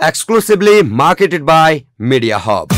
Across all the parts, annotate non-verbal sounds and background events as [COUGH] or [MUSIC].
exclusively marketed by Media Hub.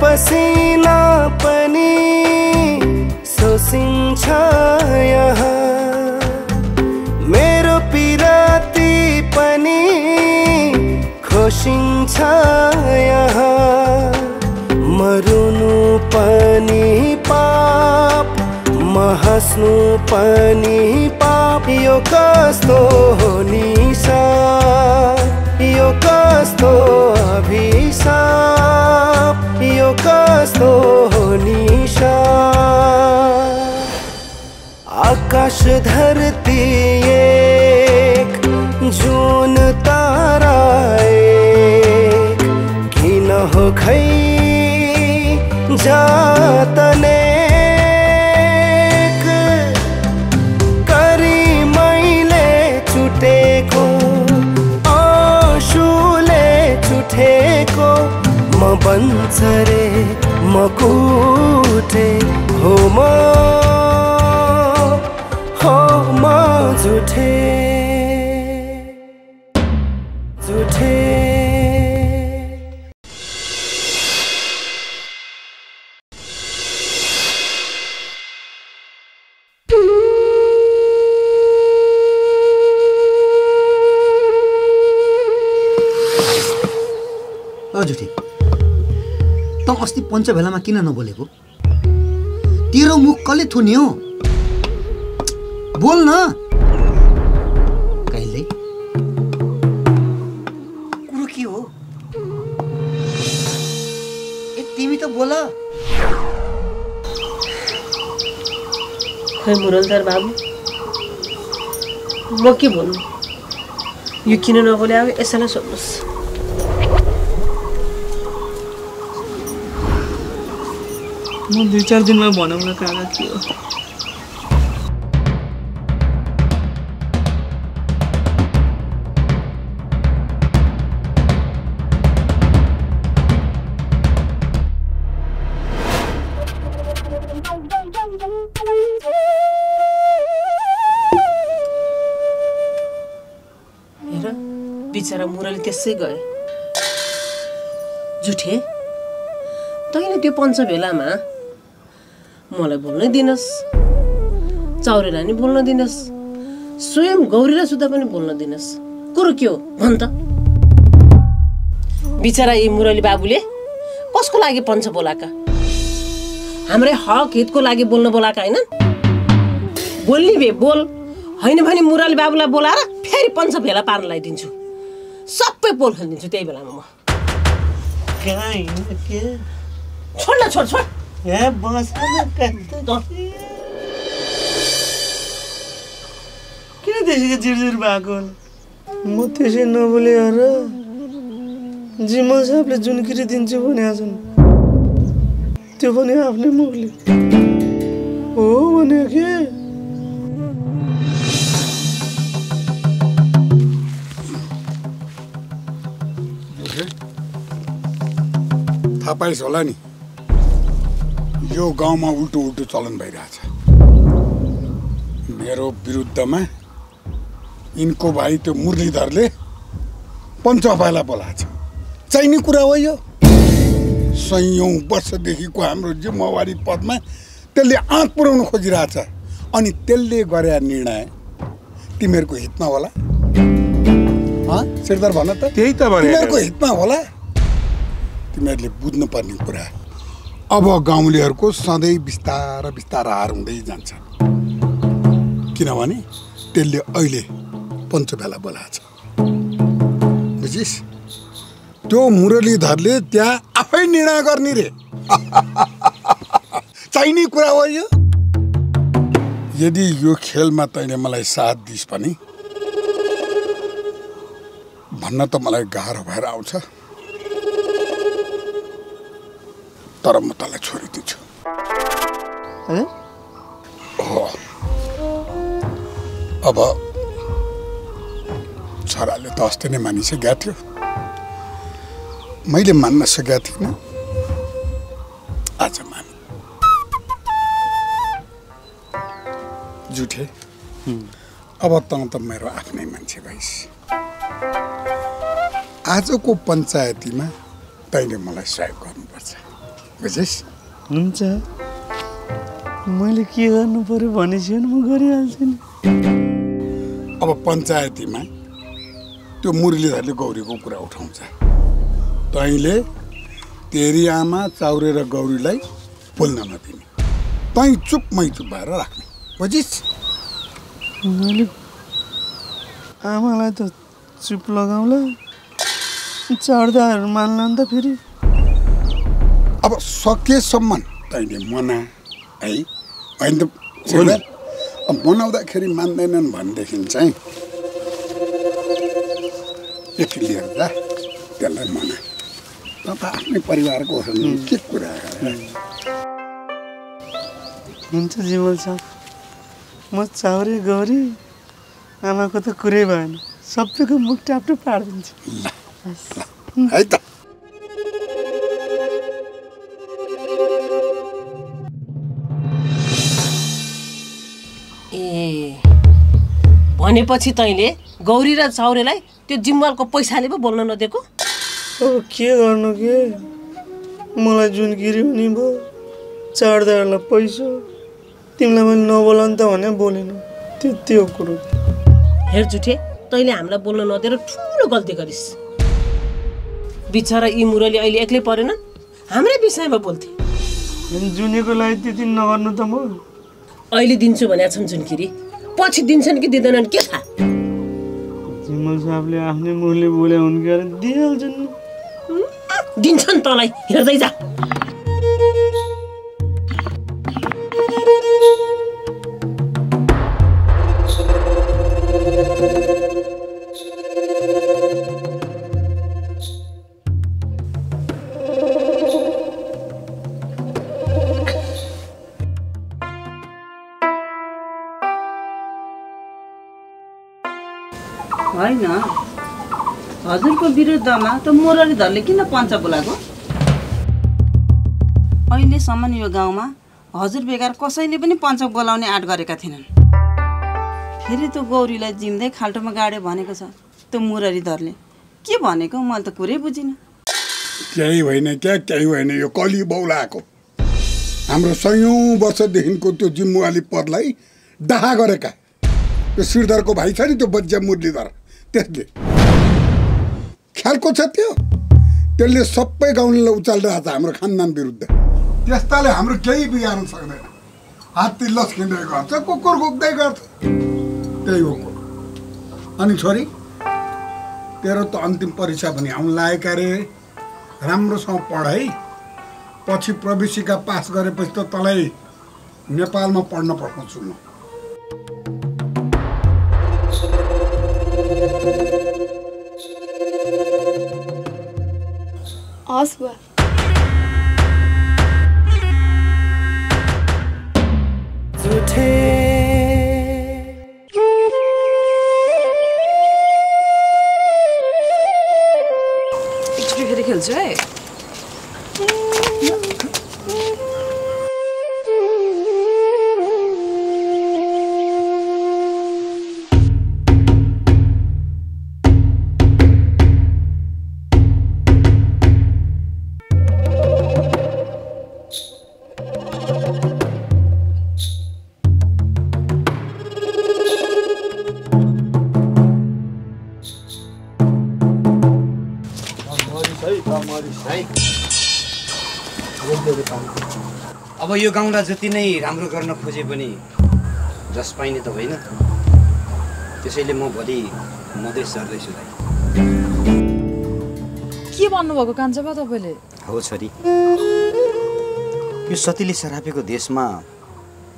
पसिना पनि सोसिन्छ यहाँ। मेरो पिराती पनि खोसिन्छ यहाँ। मरुनु पनि पाप म हाँस्नु पनि पाप। यो कस्तो हो निसा यो कस्तो अभिशाप निशा। आकाश धरती एक जुन तारा एक। किन हो खै जातने म बन्सरे म कुटे हो म अस्ति पञ्चभेलामा किन नबोलेको? तेरो मुख कसले थुन्यो? बोल न। कहिले कुरो के हो? ए तिमी त बोल। खै मुरलधर बाबु? म के भन्नु? यो किन नबोले अब यसैलाई सोध्नुहोस्। म दुई चार दिनमा भनौँ न कहाँ के हो। बिचरा मुरली त्यसै गए जुठे तैँले त्यो पञ्चभेलामा मलाई बोल्नै दिनस्। चौरेलाई नि बोल्न दिनस्। स्वयं गौरीलाई सुधा पनि बोल्न दिनस्। कुरो के हो? भन् त। बिचरा यी मुरली बाबुले कसको लागि पञ्च बोलाएका हाम्रै हक हितको लागि बोल्न बोलाएका होइन? बोल्ने भए बोल। होइन भने मुरली बाबुलाई बोलाएर फेरि पञ्च भेला पार्न लगाइदिन्छु। सबै पोल खेलिदिन्छु त्यही बेलामा म। कहाँ हिँड्नु के? छोड न छोड छोड। यहाँ बस किन त्यसरी जिरजिर भएको? म त्यसै नबोले र जिमल साहबले जुन किरी दिन्छु भनेको छन् त्यो पनि आफ्नै मुखले हो भने के थाहा पाइस् होला नि यो गाउँमा उल्टो उल्टो चलन भइरहेछ। मेरो विरुद्धमा यिनको भाइ त्यो मुरलीधरले पञ्चपाला बोलाएको छ चाहिने कुरा हो यो। सयौँ वर्षदेखिको हाम्रो जिम्मेवारी पदमा त्यसले आँट पुर्याउनु खोजिरहेछ। अनि त्यसले गरे निर्णय। तिमीहरूको हितमा होला। हँ? सिरदार भन त। त्यही त तिमीहरूको हितमा होला। तिमीहरूले बुझ्नुपर्ने कुरा अब गाउँलेहरूको सधैँ बिस्तार बिस्तार हार हुँदै जान्छ। किनभने त्यसले अहिले पञ्चबेला बोलाएको छ। बुझिस्? त्यो मुरलीधरले त्यहाँ आफै निर्णय गर्ने रे। [LAUGHS] चाहिने कुरा हो यो। यदि यो खेलमा तैँले मलाई साथ दिइस् भने भन्न त मलाई गाह्रो भएर आउँछ। तर म तँलाई छोडिदिन्छु। हो। अब छोराले त अस्ति नै मानिसकेका थियो। मैले मान्न सकेका थिइनँ। आज मान। जुठे। अब तँ त मेरो आफ्नै मान्छे भइस्। आजको पञ्चायतीमा तैँले मलाई सहयोग गर्नुपर्छ। बुझिस् हुन्छ। मैले के गर्नु पर्यो भनेपछि भने म गरिहाल्छु नि। अब पञ्चायतीमा त्यो मुरलीधरले गौरीको कुरा उठाउँछ। तैँले तेरी आमा चाउरे र गौरीलाई बोल्न नदिने। तैँ चुप मै चुप भएर राख्ने। बुझिस्? मैले आमालाई त चुप लगाउँला। चढ्दाहरू मान्ला नि त फेरि। अब सकेसम्म तैँले मना है? होइन त मनाउँदाखेरि मान्दैनन् भनेदेखि चाहिँ यति लिएर जा त्यसलाई मना। त त आफ्नै परिवारको हो नि के कुरा हुन्छ जिमल साहब म चाउरे गौरी आमाको त कुरै भएन। सबैको मुख ट्याप्टो पारिदिन्छु। है त। भनेपछि तैँले गौरी र चाउरेलाई त्यो जिम्वालको पैसाले पो बोल्न नदिएको। अब के गर्नु के? मलाई जुन गिरी हुने भयो चाडदाडलाई पैसा तिमीलाई मैले नबोल नि त भने बोलेन। त्यति हो कुरो। हेर जुठे तैँले हामीलाई बोल्न नदिएर ठुलो गल्ती गरिस्। बिचरा यी मुरली अहिले एक्लै परेनन्। हाम्रै विषयमा बोल्थे। जुनेको लागि त्यति नगर्नु त म। अहिले दिन्छु भनेका छन् जुनकिरी पछि दिन्छन् कि दिँदैनन्। के थाहा? जिमल साहबले आफ्नै मुखले बोले हुन् कि दिइहाल्छन् दिन्छन् तँलाई हेर्दै जा। विरुद्धमा त मुरलीधरले किन पञ्च बोलाएको? अहिलेसम्म यो गाउँमा हजुर बेकार कसैले पनि पञ्च बोलाउने आँट गरेका थिएनन्। फेरि त्यो गौरीलाई जिम्दै खाल्टोमा गाड्यो भनेको छ त्यो मुरलीधरले के भनेको? मैले त कुरै बुझिनँ। केही होइन क्या केही होइन। यो कलि बौलाएको। हाम्रो सयौँ वर्षदेखिको त्यो जिम्मुवाली पदलाई डाहा गरेका। त्यो श्रीधरको भाइ छ नि त्यो बज्जा मुरलीधर। त्यसले ख्यालको छ त्यो? त्यसले सबै गाउँलेलाई उचालिरहेको छ हाम्रो खानदान विरुद्ध। त्यस्ताले हाम्रो केही बिगार्न सक्दैन। हात्ती लस्किँदै गर्छ कुकुर घुक्दै गर्छ। त्यही हो। अनि छोरी तेरो त अन्तिम परीक्षा पनि आउनु लागेका रे राम्रोसँग पढ है। पछि प्रवेशिका पास गरेपछि त तँलाई नेपालमा पढ्न पठाउँछु म हस् बुवा अब यो गाउँलाई जति नै राम्रो गर्न खोजे पनि जस पाइने त होइन। त्यसैले म भोलि मधेस झर्दैछु दाइ के भन्नुभएको कान्छाबा तपाईँले? हो छोरी। यो सतीले सरापेको देशमा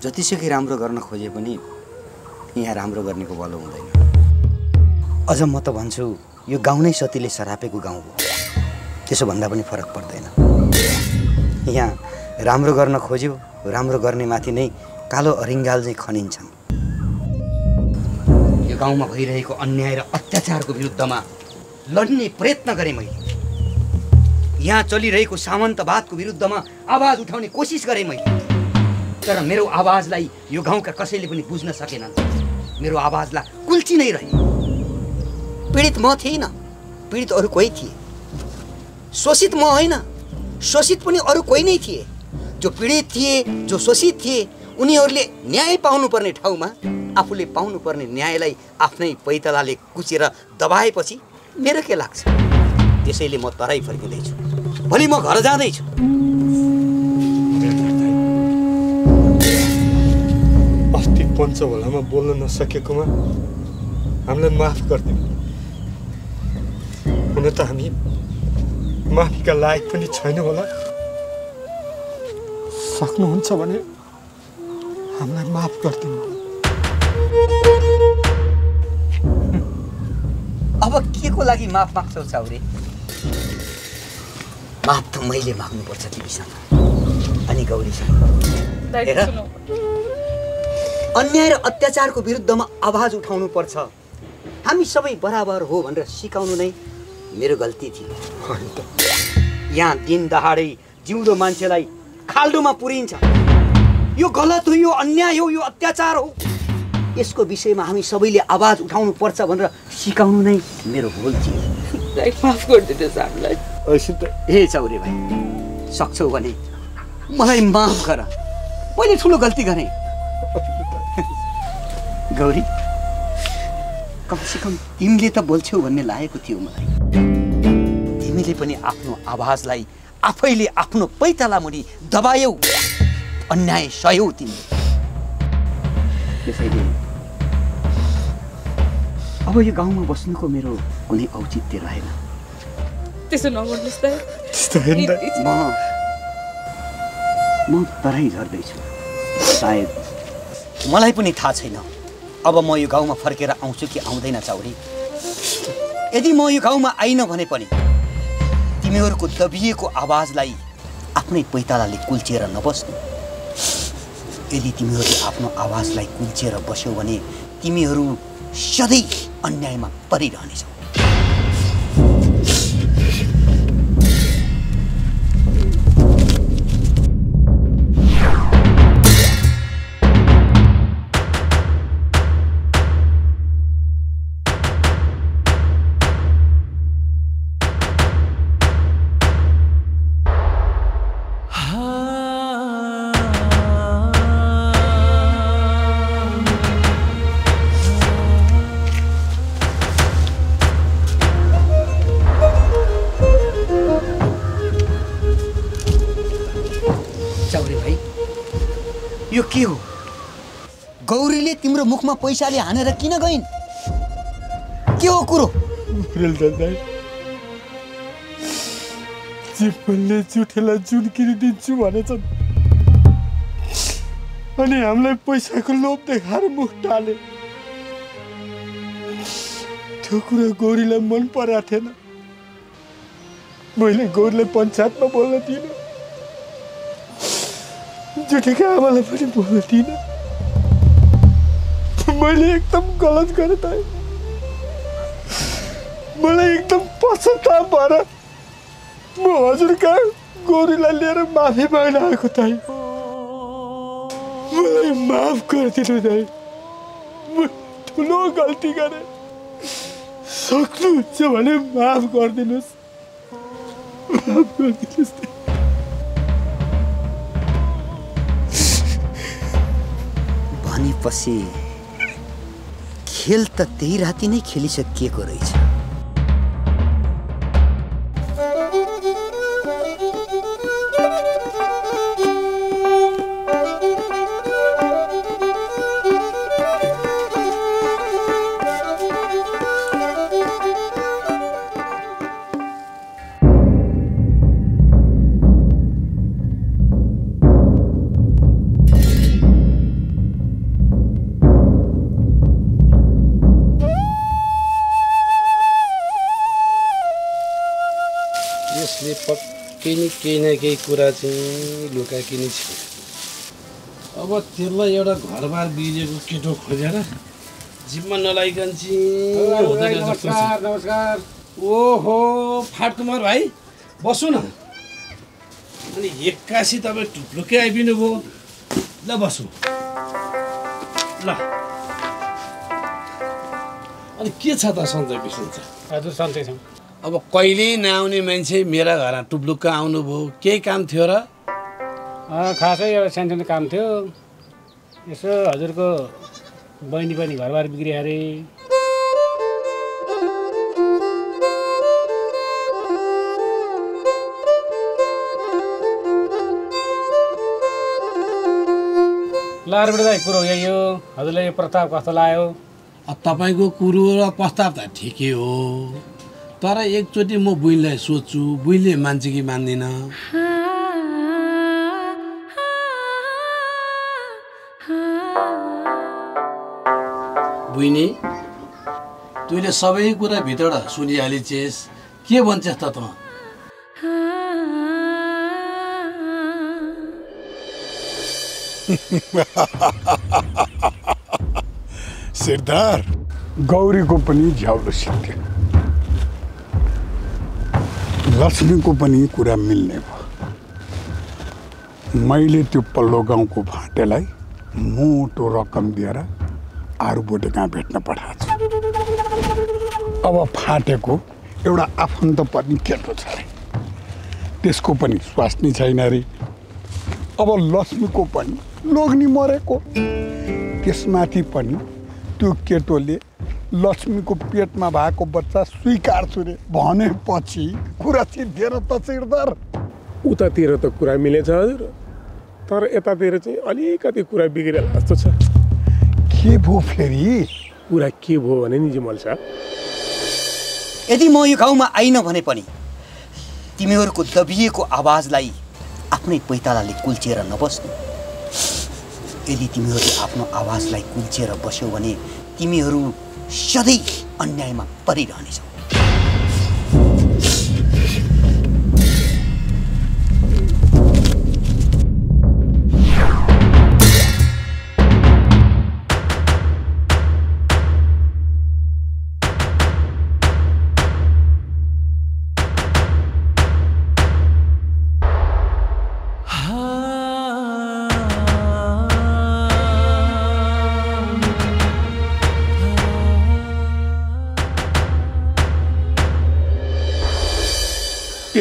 जतिसुकै राम्रो गर्न खोजे पनि यहाँ राम्रो गर्नेको बलो हुँदैन। अझ म त भन्छु यो गाउँ नै सतीले सरापेको गाउँ हो। त्यसो भन्दा पनि फरक पर्दैन। यहाँ राम्रो गर्न खोज्यो राम्रो गर्ने माथि नै कालो अरिङ्गाल चाहिँ खनिन्छन्। यो गाउँमा भइरहेको अन्याय र अत्याचारको विरुद्धमा लड्ने प्रयत्न गरेँ मैले। यहाँ चलिरहेको सामन्तवादको विरुद्धमा आवाज उठाउने कोसिस गरेँ मैले। तर मेरो आवाजलाई यो गाउँका कसैले पनि बुझ्न सकेनन्। मेरो आवाजलाई कुल्ची नै रहे। पीडित म थिइनँ पीडित अरू कोही थिए। शोषित म होइन। शोषित पनि अरू कोही नै थिए। जो पीडित थिए जो शोषित थिए उनीहरूले न्याय पाउनुपर्ने ठाउँमा आफूले पाउनुपर्ने न्यायलाई आफ्नै पैतलाले कुचेर दबाएपछि मेरो के लाग्छ? त्यसैले म तराई फर्किँदैछु। भोलि म घर जाँदैछु। अस्ति पञ्चभोलामा बोल्न नसकेकोमा हामीलाई माफ गरिदिनु। हुन त हामी माफीका लायक पनि छैन होला। सक्नुहुन्छ भने हामीलाई माफ गरिदिनु। अब के को लागि माफ माग्छौ चाउरे माफ त मैले माग्नुपर्छ तिमीसँग। अनि गौरीसँग। हेर। अन्याय र अत्याचारको विरुद्धमा आवाज उठाउनु पर्छ हामी सबै बराबर हो भनेर सिकाउनु नै मेरो गल्ती थियो यहाँ दिन दहाडै जिउँदो मान्छेलाई खाल्डोमा पुरिन्छ। यो गलत हो यो अन्याय हो यो अत्याचार हो। यसको विषयमा हामी सबैले आवाज उठाउनु पर्छ भनेर सिकाउनु नै मेरो भुल थियो। हे चौरे भाइ सक्छौ भने मलाई माफ गर। मैले ठुलो गल्ती गरेँ। [LAUGHS] गौरी कमसेकम तिमीले त बोल्छौ भन्ने लागेको थियो मलाई। तिमीले पनि आफ्नो आवाजलाई आफैले आफ्नो पैताला मुनि दबायौ। अन्याय सयौ तिमीले। त्यसैले अब यो गाउँमा बस्नुको मेरो कुनै औचित्य रहेन। त्यसो नगर्नुहोस् म म तराई झर्दैछु। सायद। मलाई पनि थाहा छैन। अब म यो गाउँमा फर्केर आउँछु कि आउँदैन चौरी यदि म यो गाउँमा आइन भने पनि तिमीहरूको दबिएको आवाजलाई आफ्नै पैतालाले कुल्चिएर नबस्नु। यदि तिमीहरूले आफ्नो आवाजलाई कुल्चिएर बस्यौ भने तिमीहरू सधैँ अन्यायमा परिरहनेछौ। मुखमा पैसाले हानेर किन गइन्? के हो कुरो? जिम्पलले जुठेलाई जुन किनिदिन्छु भनेछन् अनि हामीलाई पैसाको लोभ देखाएर मुख टाले त्यो कुरा गौरीलाई मन परेको थिएन। मैले गौरीलाई पञ्चायतमा बोल्न दिइनँ। जुठेको आमालाई पनि बोल्न दिइनँ। मैले एकदम गलत गरेँ त मलाई एकदम पश्चाताप भएर म हजुरका गौरीलाई लिएर माफी माग्न आएको ताई। मलाई माफ गरिदिनु दाइ म ठुलो गल्ती गरेँ। सक्नुहुन्छ भने माफ गरिदिनुहोस्। माफ गरिदिनुहोस्। भनेपछि खेल त त्यही राति नै खेलिसकिएको रहेछ। केही न केही कुरा चाहिँ लुकाकी नै छ। अब त्यसलाई एउटा घरबार बिग्रिएको केटो खोजेर जिम्मा नलाइकन चाहिँ। नमस्कार ओहो फाट कुमार भाइ बस्नु न। अनि एक्कासी तपाईँ टुप्लुकै आइदिनु भयो ल बस्नु ल। अनि के छ त सन्चै बिसन्च हजुर सन्चै छौँ। अब कहिल्यै नआउने मान्छे मेरा घरमा टुप्लुक्क आउनुभयो केही काम थियो र? खासै एउटा सानसानो काम थियो। यसो हजुरको बहिनी पनि घरबार बिग्रियो अरे ल अरूबाट दाइ कुरो यही हो। हजुरलाई यो प्रस्ताव कस्तो लाग्यो? अब तपाईँको कुरो र प्रस्ताव त ठिकै हो। तर एकचोटि म बुइनलाई सोध्छु बुइनले मान्छ कि मान्दिन बुइनी तैँले सबै कुरा भित्रबाट सुनिहालिछेस् के भन्छस् त त? [LAUGHS] सिरदार गौरीको पनि झ्याउलो सिद्धि लक्ष्मीको पनि कुरा मिल्ने भयो। मैले त्यो पल्लो गाउँको फाटेलाई मोटो रकम दिएर आरू बोटे कहाँ भेट्न पठाएको छु। अब फाटेको एउटा आफन्त पनि केटो छ अरे। त्यसको पनि स्वास्नी छैन अरे। अब लक्ष्मीको पनि लोग्नी मरेको। त्यसमाथि पनि त्यो केटोले लक्ष्मीको पेटमा भएको बच्चा स्वीकार्छु रे भनेपछि कुरा सिद्धिएर त सिरदार उतातिर त कुरा मिलेछ हजुर तर यतातिर चाहिँ अलिकति कुरा बिग्रेर जस्तो छ। के भयो फेरि? कुरा के भयो भने नि जिमल साहब? यदि म यो गाउँमा आइन भने पनि तिमीहरूको दबिएको आवाजलाई आफ्नै पैतालाले कुल्चिएर नबस्नु। यदि तिमीहरूले आफ्नो आवाजलाई कुल्चिएर बस्यौ भने तिमीहरू सधैँ अन्यायमा परिरहनेछौ।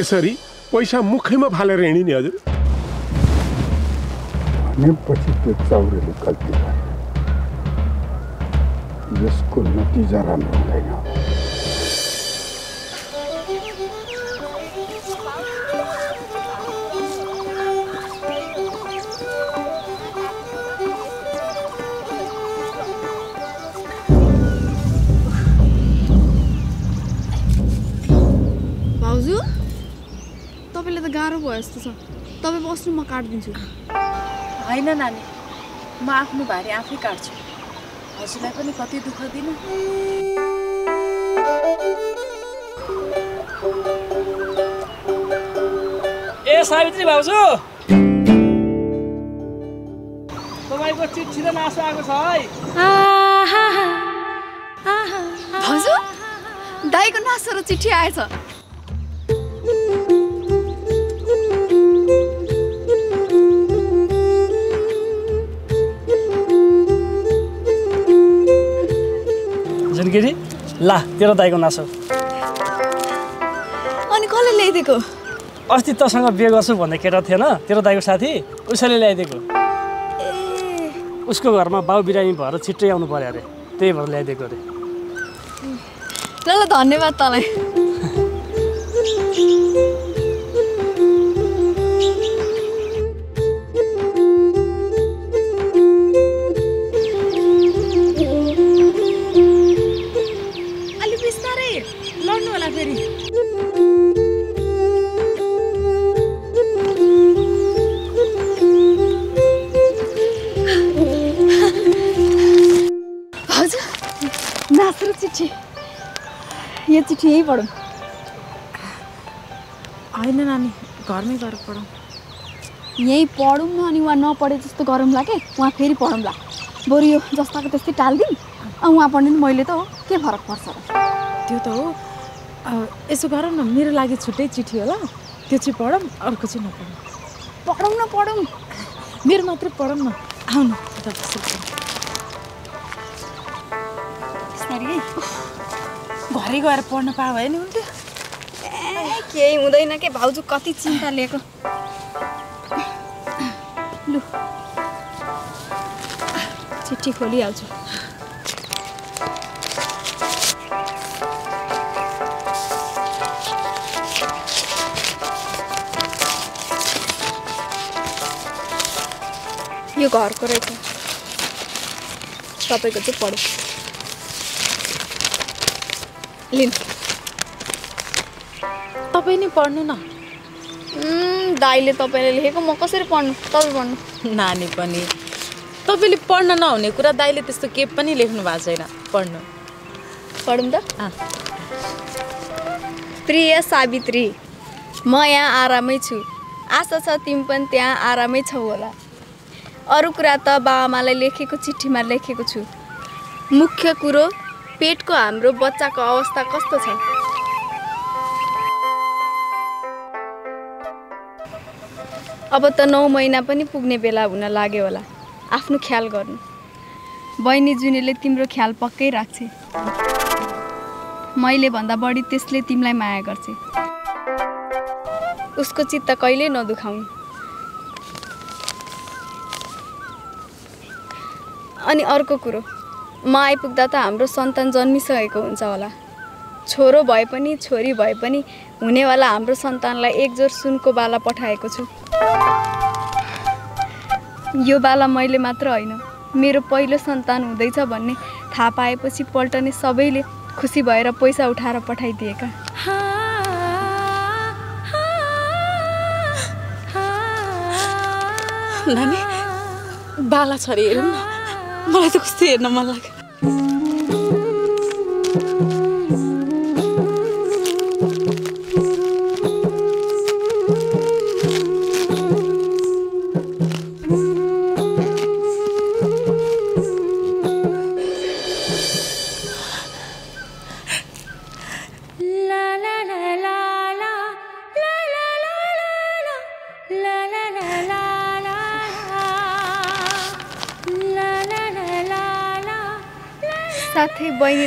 यसरी पैसा मुखैमा फालेर हिँडिने हजुर। भनेपछि त्यो चौरेले गल्ती गर्यो यसको त गाह्रो भयो जस्तो छ। तपाईँ बस्नु म काटिदिन्छु। होइन नानी म आफ्नो भारी आफै काट्छु। हजुरलाई पनि कति दुःख दिनु। ए सावित्री भाउजू! तपाईँको चिठी र मासु आएको छ है। भाउजू दाईको नासो र चिठी आएछ। झुन्किरी ला तेरो दाईको नासो। अनि कसले ल्याइदिएको? अस्ति तसँग बिहे गर्छु भन्ने केटा थिएन तेरो दाईको साथी उसैले ल्याइदिएको। उसको घरमा बाउ बिरामी भएर छिट्टै आउनु पऱ्यो अरे त्यही भएर ल्याइदिएको अरे। ल ल धन्यवाद तँलाई। नाच्रो चिठी यो चिठी यहीँ पढौँ। होइन नानी घरमै गएर पढाउँ यहीँ पढौँ न अनि उहाँ नपढे जस्तो गरौँला के उहाँ फेरि पढौँला बरु यो जस्ताको त्यस्तै टालिदिउँ अब उहाँ पढ्ने नि मैले त हो के फरक पर्छ र? त्यो त हो। यसो गरौँ न मेरो लागि छुट्टै चिठी होला। त्यो चाहिँ पढौँ अर्को चाहिँ नपढौँ। पढौँ न पढौँ। मेरो मात्रै पढौँ न। आउनु बिस्तारी घरै गएर पढ्न पाए भयो नि हुन्थ्यो ए केही हुँदैन के भाउजू कति चिन्ता लिएको? लु। चिठी खोलिहाल्छु। यो घरको रहेछ। तपाईँको चाहिँ पढ्यो। लिनु। तपाईँ नै पढ्नु न। दाइले तपाईँले लेखेको म कसरी पढ्नु? तपाईँ पढ्नु। नानी पनि। तपाईँले पढ्न नहुने कुरा दाइले त्यस्तो के पनि लेख्नु भएको छैन। पढ्नु। पढौँ त। प्रिय सावित्री म यहाँ आरामै छु। आशा छ तिमी पनि त्यहाँ आरामै छौ होला। अरू कुरा त बाबामालाई लेखेको चिठीमा लेखेको छु। मुख्य कुरो पेटको हाम्रो बच्चाको अवस्था कस्तो छ? अब त नौ महिना पनि पुग्ने बेला हुन लाग्यो होला। आफ्नो ख्याल गर्नु। बहिनी जुनीले तिम्रो ख्याल पक्कै राख्छे। मैले भन्दा बढी त्यसले तिमीलाई माया गर्छ। उसको चित्त कहिल्यै नदुखाउनु। अनि अर्को कुरो। म आइपुग्दा त हाम्रो सन्तान जन्मिसकेको हुन्छ होला। छोरो भए पनि छोरी भए पनि हुनेवाला हाम्रो सन्तानलाई एकजोर सुनको बाला पठाएको छु। यो बाला मैले मात्र होइन मेरो पहिलो सन्तान हुँदैछ भन्ने थाहा पाएपछि पल्टने सबैले खुसी भएर पैसा उठाएर पठाइदिएका। बाला छोरी हेरौँ न। मलाई त कस्तो हेर्न मन लाग्यो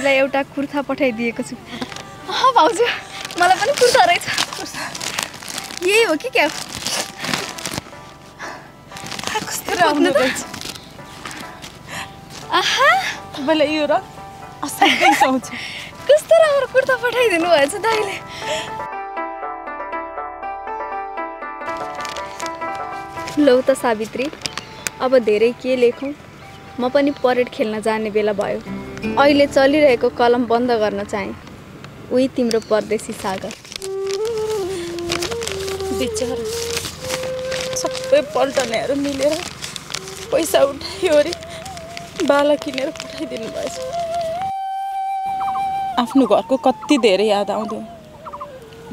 बहिनीलाई एउटा कुर्ता पठाइदिएको छु। भाउजू मलाई पनि कुर्ता रहेछ। यही हो कि क्या? आहा तपाईँलाई यो र कस्तो राम्रो कुर्ता पठाइदिनु भएछ दाइले। लौ त सावित्री अब धेरै के लेखौँ? म पनि परेड खेल्न जाने बेला भयो। अहिले चलिरहेको कलम बन्द गर्न चाहेँ। उही तिम्रो परदेशी सागर। बिचरा सबै पल्टनेहरू मिलेर पैसा उठायो अरे बाला किनेर पठाइदिनु भएछ। आफ्नो घरको कति धेरै याद आउँथ्यो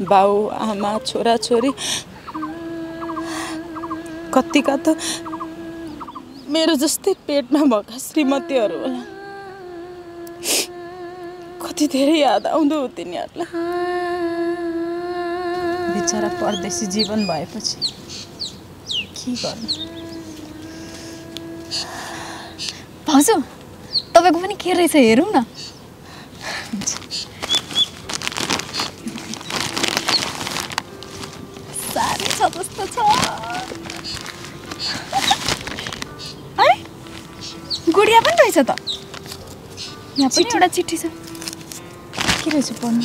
बाउ आमा छोराछोरी कतिका त मेरो जस्तै पेटमा भएका श्रीमतीहरू होला। कति धेरै याद आउँदो हो तिनीहरूलाई। बिचरा परदेशी जीवन भएपछि के गर्नु? भाउजू तपाईँको पनि के रहेछ हेरौँ न। साह्रै छ जस्तो छ। है? गुडिया पनि रहेछ त? यहाँ पनि एउटा चिठी छ। के रहेछ पढ्नु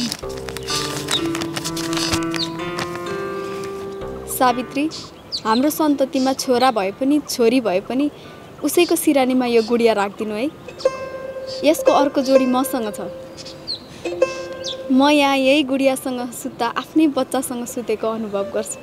सावित्री हाम्रो सन्ततिमा छोरा भए पनि छोरी भए पनि उसैको सिरानीमा यो गुडिया राखिदिनु है। यसको अर्को जोडी मसँग छ। म यहाँ यही गुडियासँग सुत्दा आफ्नै बच्चासँग सुतेको अनुभव गर्छु।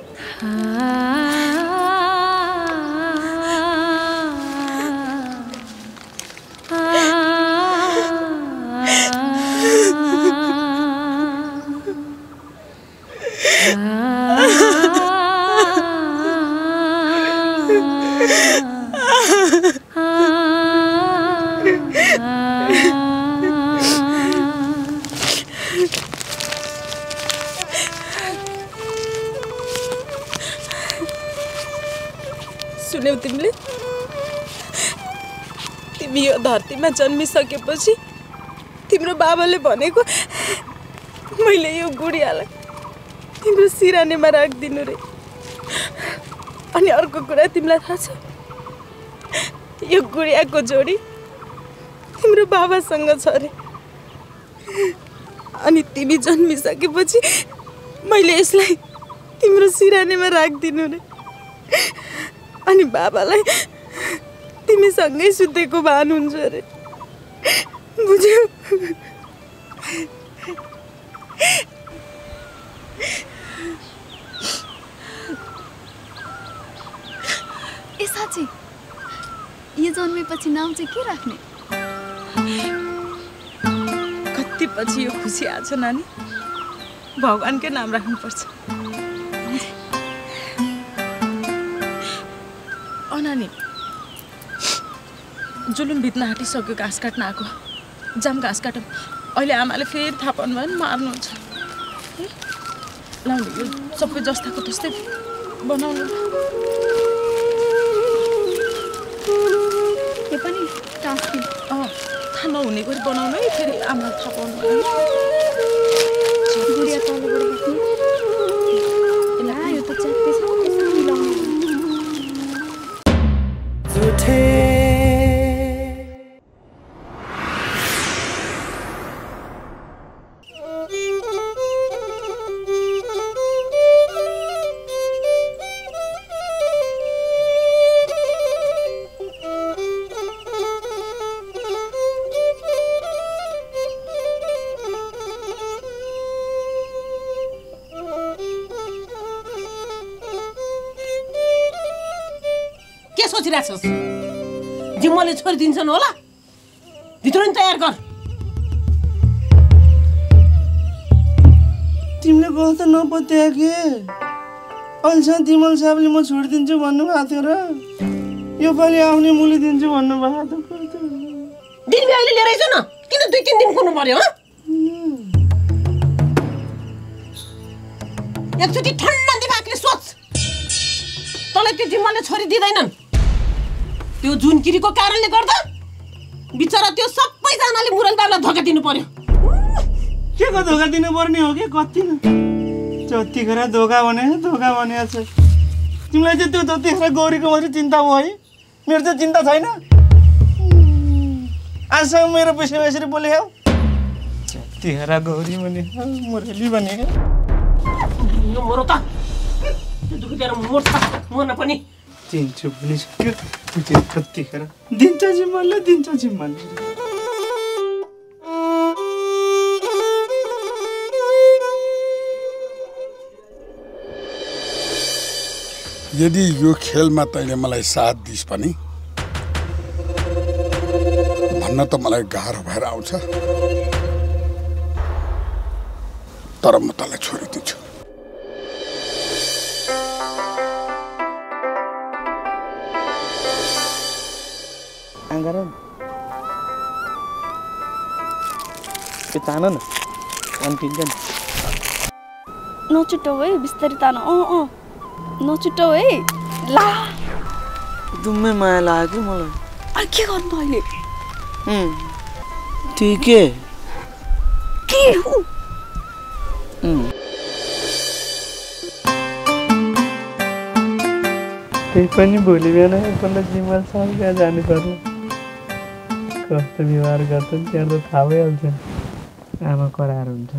सुन्यौ तिमीले? तिमी यो धरतीमा जन्मिसकेपछि तिम्रो बाबाले भनेको मैले यो गुडियालाई तिम्रो सिरानीमा राखिदिनु रे। अनि अर्को कुरा तिमीलाई थाहा छ? यो गुडियाको जोडी तिम्रो बाबासँग छ अरे। अनि तिमी जन्मिसकेपछि मैले यसलाई तिम्रो सिरानीमा राखिदिनु रे। अनि बाबालाई तिमीसँगै सुतेको भान हुन्छ अरे। बुझ्यौ ए साँच्ची यो जन्मेपछि नाम चाहिँ के राख्ने? कति पछि यो खुसी आछ नानी? भगवान्कै नाम राख्नुपर्छ। अ नानी। जुलुम भित्न हाटिसक्यो घाँस काट्न आएको। जाम घाँस काटौँ। अहिले आमाले फेरि थाहा पाउनु भयो नि मार्नुहुन्छ? लाउनु सबै जस्ताको त्यस्तै बनाउनु। थाहा नहुने गरी बनाउनु है फेरि आमाले थाहा छोडिदिन्छन् होला? भित्र नि तयार गर। तिमीले कस्तो नपत्या के? अहिलेसम्म तिमल साहबले म छोडिदिन्छु भन्नुभएको थियो र। योपालि आउने मुली दिन्छु भन्नुभएको थियो। दिन अहिले लिएर आइज न। किन दुई तिन दिन कुर्नु पर्यो हँ? एकचोटि ठन्डा दिमागले सोच। तँलाई त्यो जिम्माले छोरी दिँदैनन् त्यो जुनकिरीको कारणले गर्दा बिचरा त्यो सबैजनाले मुरल बाबुलाई धोका दिनु पर्यो के को धोका दिनुपर्ने हो कि? कति जतिखेर धोका भने धोका भनेको छ तिमीलाई चाहिँ त्यो जतिखेर गौरीको मात्रै चिन्ता भयो है? मेरो चाहिँ चिन्ता छैन। आजसम्म मेरो पैसा यसरी बोले हौ। जतिखेर गौरी भने मुरली भने मरो त। मर्न पनि। दिन्छु भनिसक्यो त्यो कतिखेर दिन्छ जिम्माले दिन्छ जिम्माले। यदि यो खेलमा तैँले मलाई साथ दिइस् भने भन्न त मलाई गाह्रो भएर आउँछ तर म तँलाई छोडिदिन्छु। त्यो तान न। अन्तिन्छ नि नचुट्टाउ है बिस्तारै तान। अँ अँ। नचुट्टाउ है। ला। दुम्मै माया लाग्यो कि मलाई। अनि के गर्नु अहिले? उम्, त्यही के? के हो? उम्। त्यही पनि भोलि बिहान एकपल्ट जिमल साल त्यहाँ जानु पर्यो कस्तो व्यवहार गर्छन् त्यहाँ त थाहा भइहाल्छ आमा कराएर हुन्छ।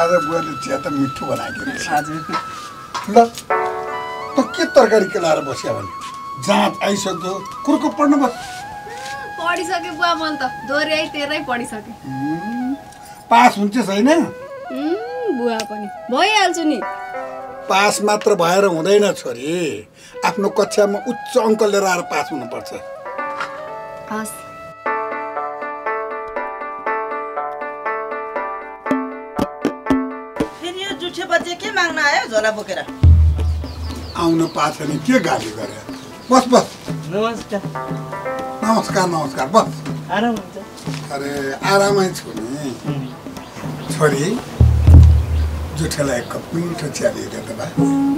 आज बुवाले चिया त मिठो बनाएको ल। त के तरकारी केलाएर बस्यो भने जाँच आइसक्यो। कुर्को पढ्नु भयो। पढिसकेँ बुवा मैले त दोहोऱ्याइ तेह्रै पढिसकेँ। पास हुन्छ छैन? बुवा पनि। भइहाल्छु नि। पास मात्र भएर हुँदैन छोरी। आफ्नो कक्षामा उच्च अङ्क लिएर आएर पास हुनुपर्छ। हस्। फेरि यो जुठे बजे के माग्न आयो झोला बोकेर? आउनु पाएको नि के गाली गरे? बस बस। नमस्कार। नमस्कार नमस्कार। बस। आराम अरे आरामै छु नि। छोरी जुठेलाई एक कप मिठो चिया दिइदे त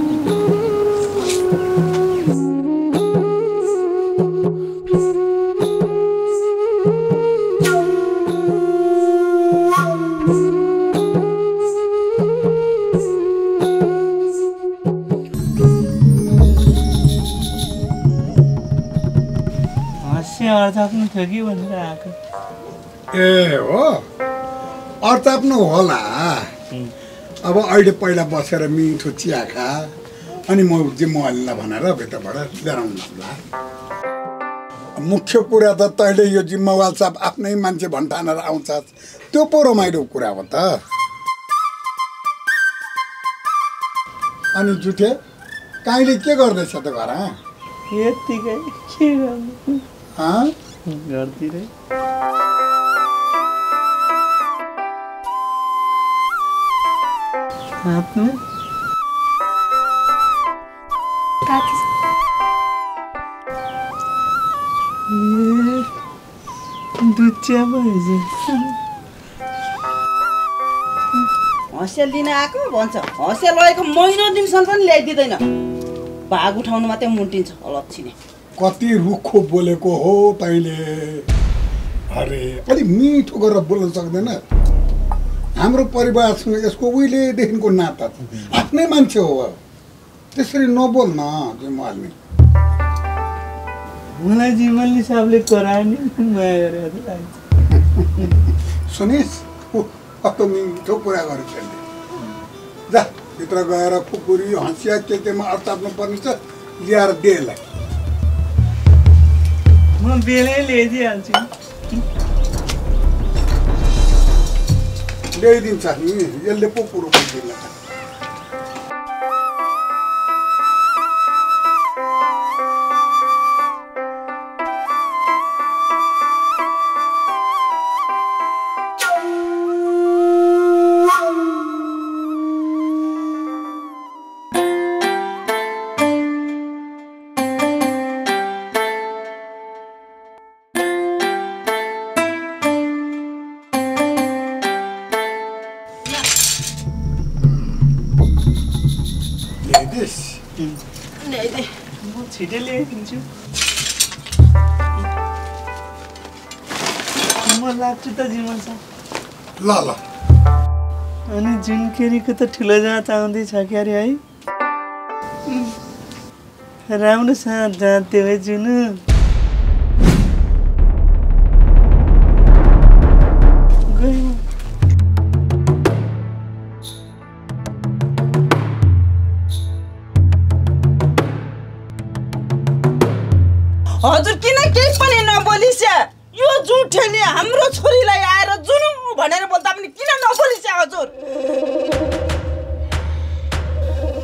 थियो कि भनेर आएको। ए हो? अर्थ आफ्नो होला। अब अहिले पहिला बसेर मिठो चिया खा अनि म जिम्मेवारीलाई भनेर भित्रबाट लिएर आउनुला मुख्य कुरा त तैँले यो जिम्मेवार साहब आफ्नै मान्छे भन्ठानेर आउँछस्। त्यो पो रमाइलो कुरा हो त। अनि जुठे काहीँले के गर्दैछ त घर यत्तिकै के गर्नु? हँ? घरतिरै हातमा लिन आएको भन्छ हँसिया लगेको महिनो दिनसम्म पनि ल्याइदिँदैन भाग उठाउनु मात्रै मुन्टिन्छ अलक्षिने कति रुखो बोलेको हो तैँले? अरे अलिक मिठो गरेर बोल्न सक्दैन। हाम्रो परिवारसँग यसको उहिलेदेखिको नाता छ। आफ्नै मान्छे हो। त्यसरी नबोल न जिम्मालमी मलाई जीवनले साहबले करायो नि माया गरेर त लाग्छ सुनिस् कस्तो मिठो कुरा त्यसले जा भित्र गएर खुकुरी हँसिया के केमा अर्थ आफ्नो पर्ने छ ल्याएर दे यसलाई। म बेलै ल्याइदिइहाल्छु ल्याइदिन्छ नि यसले पो कुरो बुझ्दैन छिटै ल्याइदिन्छु म लाग्छु त जीवन साहब ल ल अनि जुन केरीको त ठुलो जाँच आउँदैछ क्यारे है राम्रोसँग जाँच्यो है जुनु यो जुठेले हाम्रो छोरीलाई आएर जुनु भनेर बोल्दा पनि किन नबोलिस्या हजुर?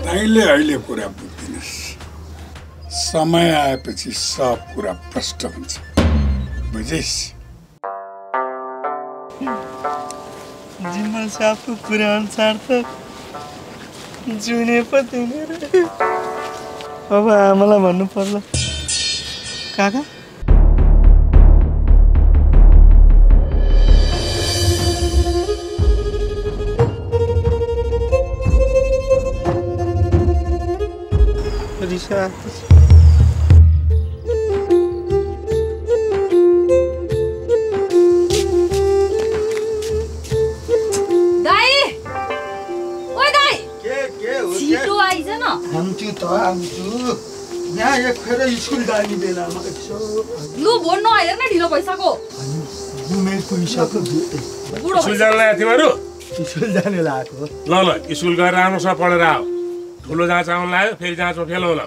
तैँले अहिले कुरा बुझ्दिनस्। समय आएपछि सब कुरा प्रष्ट हुन्छ। बुझिस्? जिम्मा साहबको कुरा अनुसार त जुने पो दिने रे। अब आमालाई भन्नु पर्ला। काका? आउँछु त आउँछु यहाँ एकखेर स्कुल जाने बेलामा यसो लु भोट नहेर न ढिलो भइसक्यो पुगिसक्यो स्कुल जानु लाग्यो तिमीहरू स्कुल जाने लागेको ल ल स्कुल गएर राम्रोसँग पढेर आऊ ठुलो जाँच आउनु लाग्यो फेरि जाँचमा फेल होला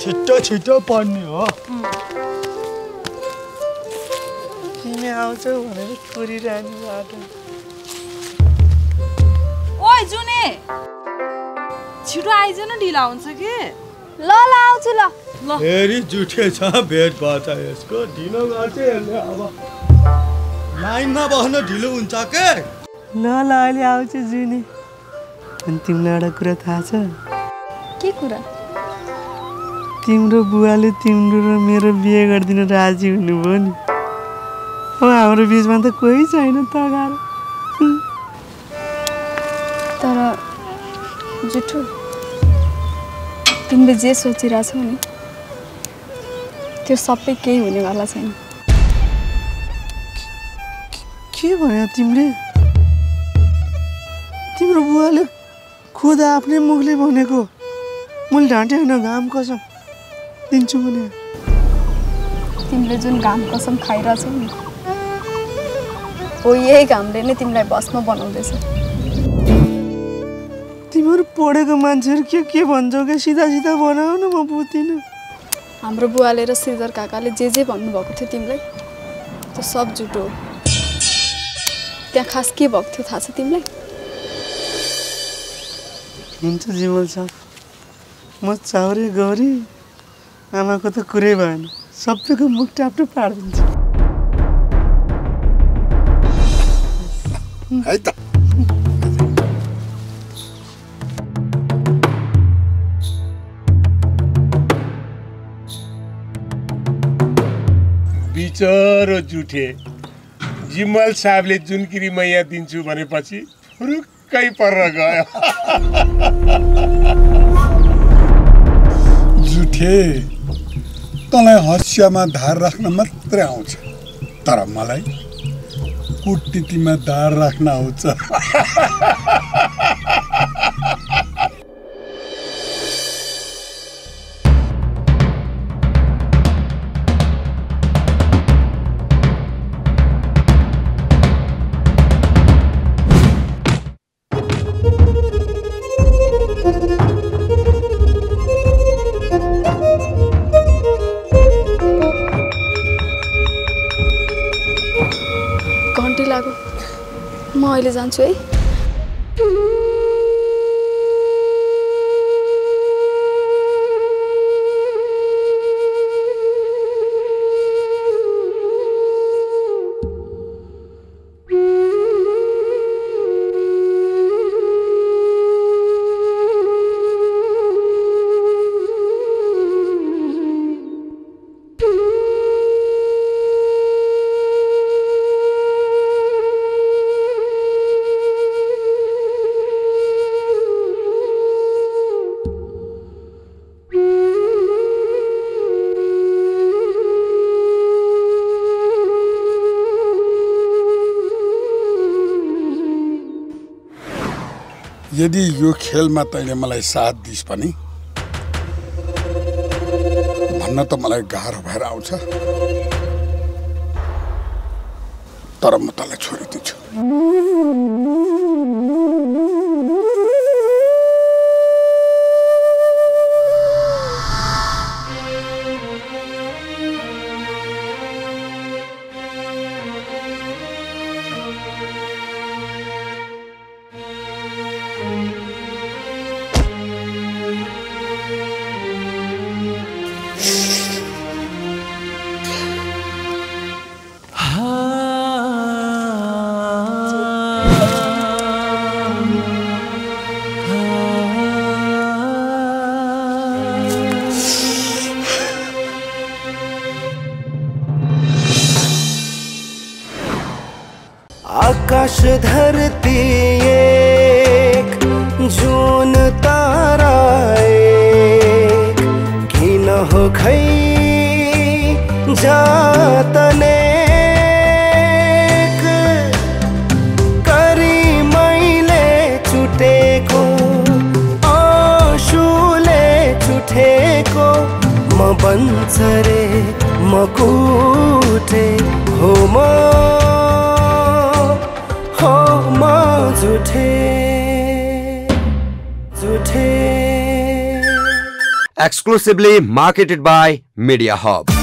छिटो छिटो पढ्ने हो तिमी आउँछौ भनेर कुरिरहने बाटो ओइ जुने छिटो आइज न ढिला हुन्छ कि ल ल आउँछु ल ल फेरि जुठे छ भेट भएछ यसको ढिलो गर्छ यसले अब लाइनमा बस्न ढिलो हुन्छ के ल ल अहिले आउँछ जुनी अनि तिमीलाई एउटा कुरा थाहा छ के कुरा तिम्रो बुवाले तिम्रो र मेरो बिहे गरिदिन राजी हुनुभयो नि? अब हाम्रो बिचमा त कोही छैन त गाह्रो तर जुठो तिमीले जे सोचिरहेछौ नि त्यो सबै केही हुनेवाला छैन। के भन्यो तिमीले? तिम्रो बुवाले खुद आफ्नै मुखले भनेको। मैले ढाँटे होइन घाम कसम दिन्छु भने। तिमीले जुन घाम कसम खाइरहेछौ नि हो यही घामले नै तिमीलाई भस्म बनाउँदैछ। तिमीहरू पढेको मान्छेहरू के के भन्छौ क्या सिधा सिधा बनाऊ न म बुझ्दिनँ हाम्रो बुवाले र श्रीधर काकाले जे जे भन्नुभएको थियो तिमीलाई त्यो सब झुटो हो। त्यहाँ खास के भएको थियो थाहा छ तिमीलाई? हुन्छ जिमल छ म चाउरे गौरी। आमाको त कुरै भएन सबैको मुख टाप्टो पारिदिन्छ है त बिचरो जुठे जिम्मल साहबले जुनकिरी मैया दिन्छु भनेपछि फुरुक्कै परेर गयो जुठे तँलाई हँसियामा धार राख्न मात्रै आउँछ। तर मलाई कुटनीतिमा धार राख्न आउँछ। [LAUGHS] म अहिले जान्छु है यदि यो खेलमा तैँले मलाई साथ दिइस् भने भन्न त मलाई गाह्रो भएर आउँछ। तर म तँलाई छोडिदिन्छु। Exclusively marketed by Media Hub.